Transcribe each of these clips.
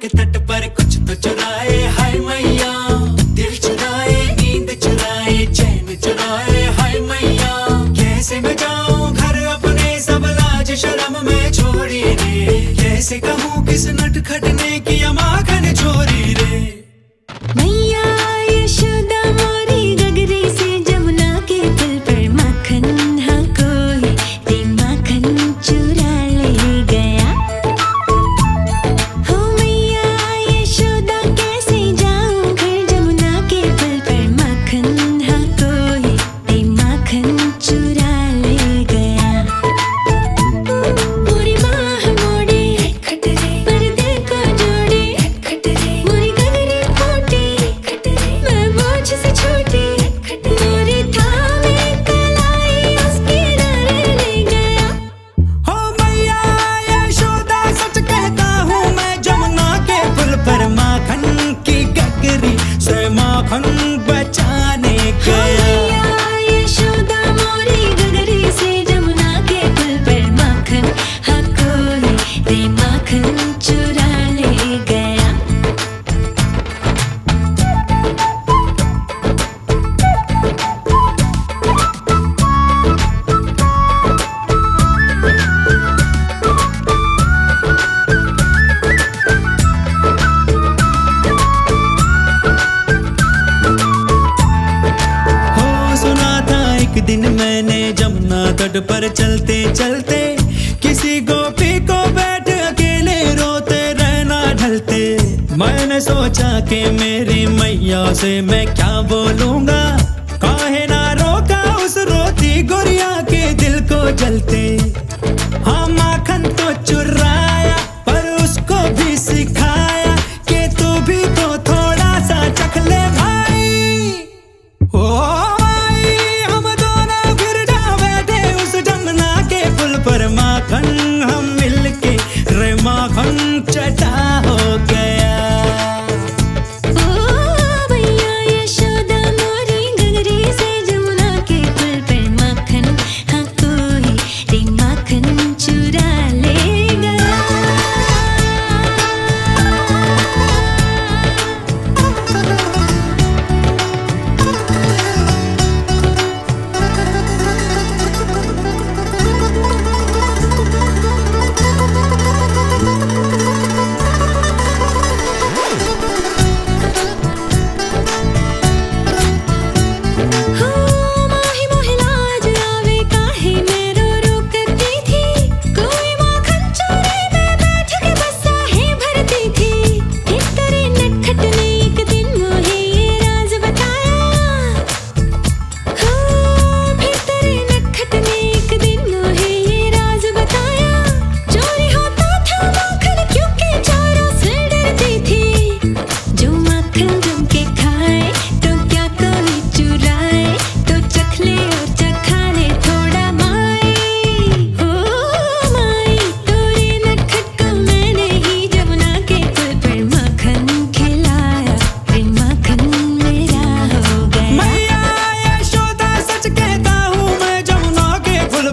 के तट पर कुछ तो चुराए हाय मैया, दिल चुराए, नींद चुराए, चैन चुराए। हाय मैया, कैसे मैं जाऊँ घर अपने सब लाज, शर्म में छोड़ी ने कैसे कहूँ किस नटखट ने तट पर चलते चलते किसी गोपी को बैठ अकेले रोते रहना ढलते। मैंने सोचा कि मेरी मैया से मैं क्या बोलूँगा? काहे ना रोका उस रोती गुड़िया के दिल को जलते।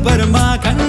पर माखन